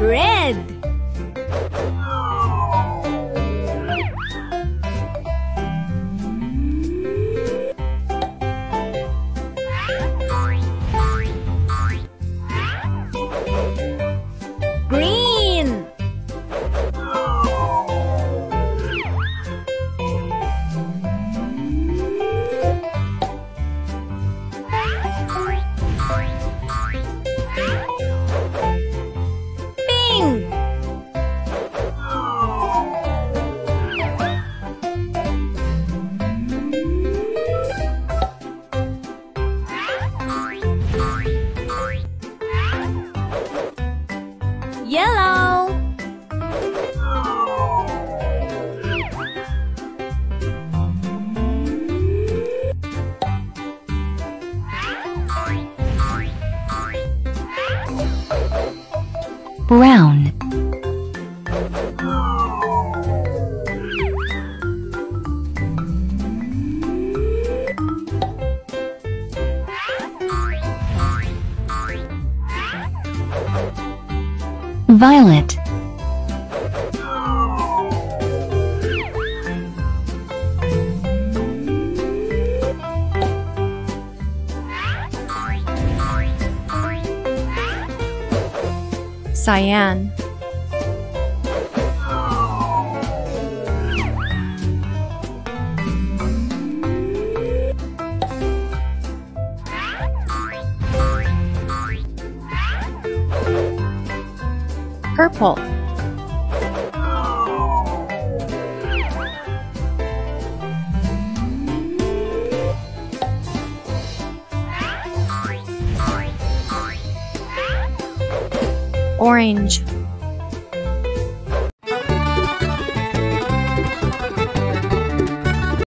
Red. Brown, violet, Cyan. Purple. Orange.